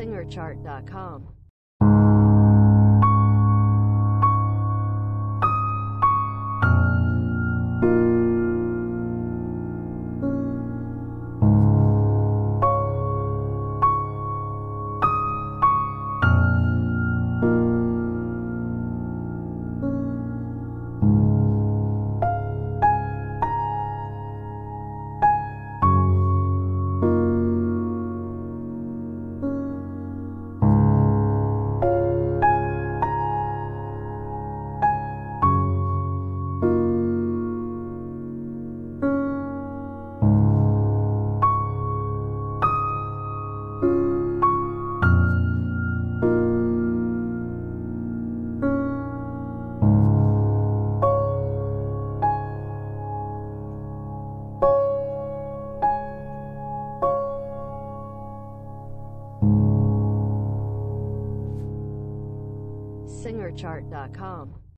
SingerChart.com. SingerChart.com.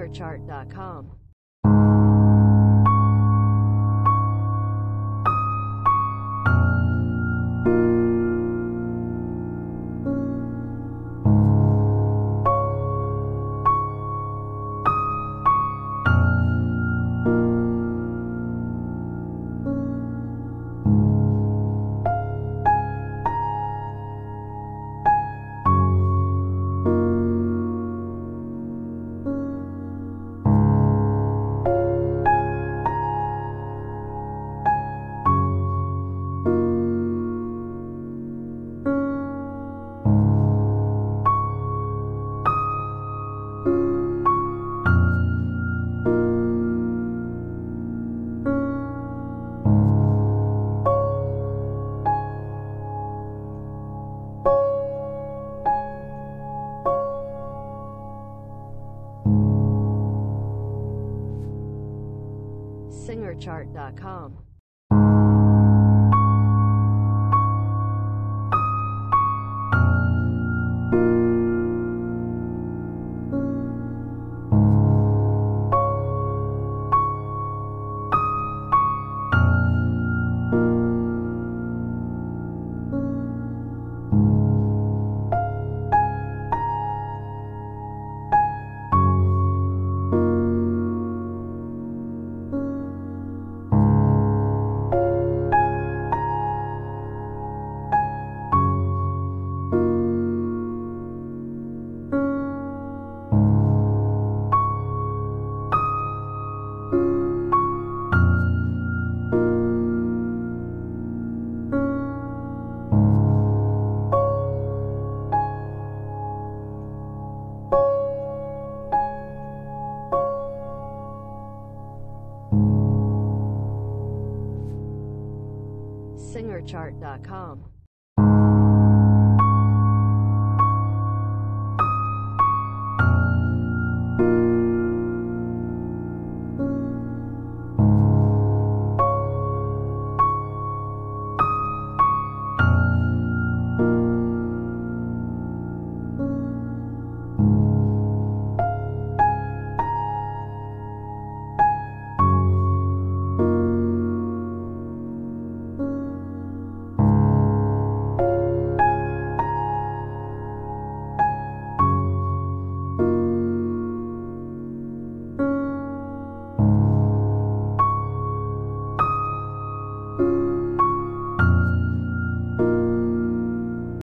SingerChart.com. SingerChart.com. SingerChart.com.